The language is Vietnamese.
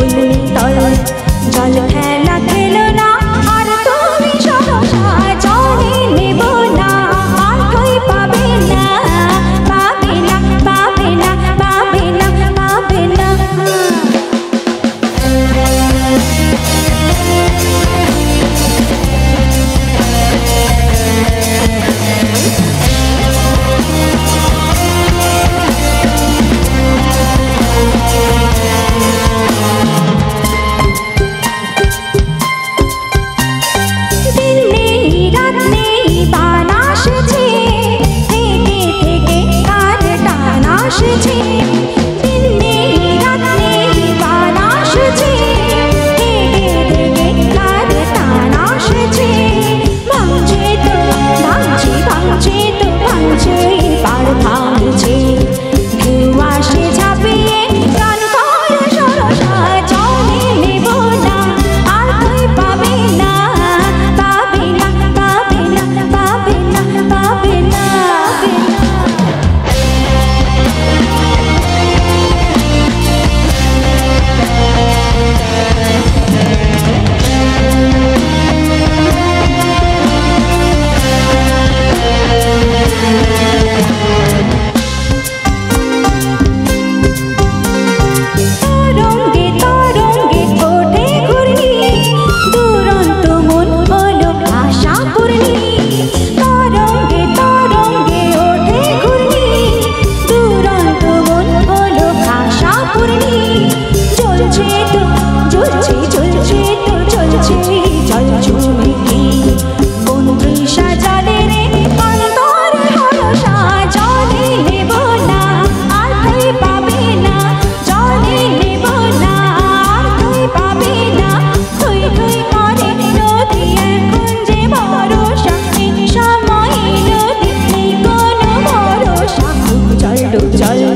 फूल निकल जल है 加油。